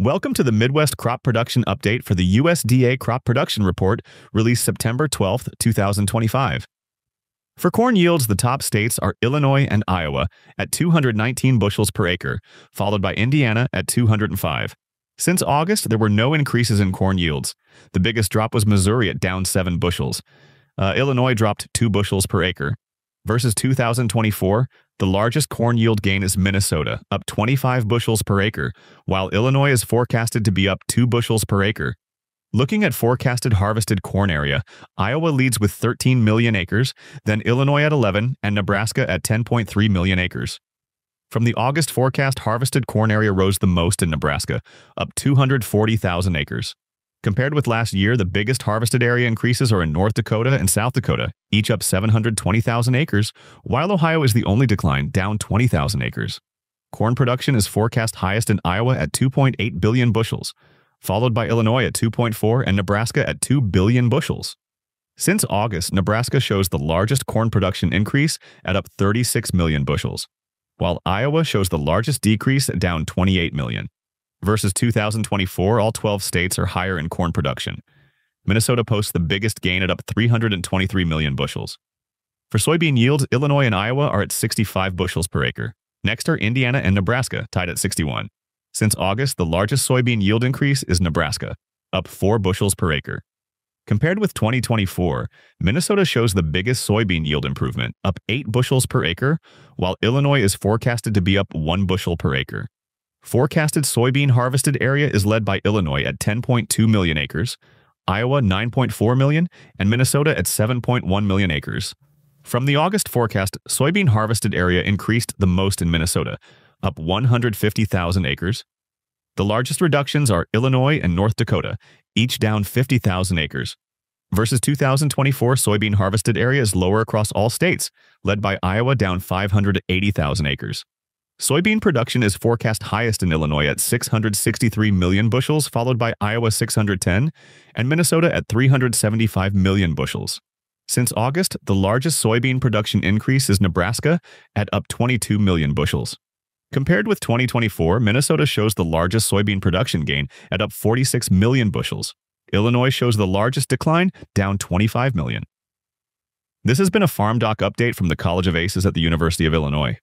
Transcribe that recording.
Welcome to the Midwest Crop Production Update for the USDA Crop Production Report released September 12, 2025. For corn yields, the top states are Illinois and Iowa at 219 bushels per acre, followed by Indiana at 205. Since August, there were no increases in corn yields. The biggest drop was Missouri at down 7 bushels. Uh, Illinois dropped 2 bushels per acre. Versus 2024, the largest corn yield gain is Minnesota, up 25 bushels per acre, while Illinois is forecasted to be up 2 bushels per acre. Looking at forecasted harvested corn area, Iowa leads with 13 million acres, then Illinois at 11, and Nebraska at 10.3 million acres. From the August forecast, harvested corn area rose the most in Nebraska, up 240,000 acres. Compared with last year, the biggest harvested area increases are in North Dakota and South Dakota, each up 720,000 acres, while Ohio is the only decline, down 20,000 acres. Corn production is forecast highest in Iowa at 2.8 billion bushels, followed by Illinois at 2.4 and Nebraska at 2 billion bushels. Since August, Nebraska shows the largest corn production increase at up 36 million bushels, while Iowa shows the largest decrease at down 28 million. Versus 2024, all 12 states are higher in corn production. Minnesota posts the biggest gain at up 323 million bushels. For soybean yields, Illinois and Iowa are at 65 bushels per acre. Next are Indiana and Nebraska, tied at 61. Since August, the largest soybean yield increase is Nebraska, up 4 bushels per acre. Compared with 2024, Minnesota shows the biggest soybean yield improvement, up 8 bushels per acre, while Illinois is forecasted to be up 1 bushel per acre. Forecasted soybean harvested area is led by Illinois at 10.2 million acres, Iowa 9.4 million, and Minnesota at 7.1 million acres. From the August forecast, soybean harvested area increased the most in Minnesota, up 150,000 acres. The largest reductions are Illinois and North Dakota, each down 50,000 acres. Versus 2024, soybean harvested area is lower across all states, led by Iowa down 580,000 acres. Soybean production is forecast highest in Illinois at 663 million bushels, followed by Iowa 610, and Minnesota at 375 million bushels. Since August, the largest soybean production increase is Nebraska at up 22 million bushels. Compared with 2024, Minnesota shows the largest soybean production gain at up 46 million bushels. Illinois shows the largest decline, down 25 million. This has been a farmdoc update from the College of ACES at the University of Illinois.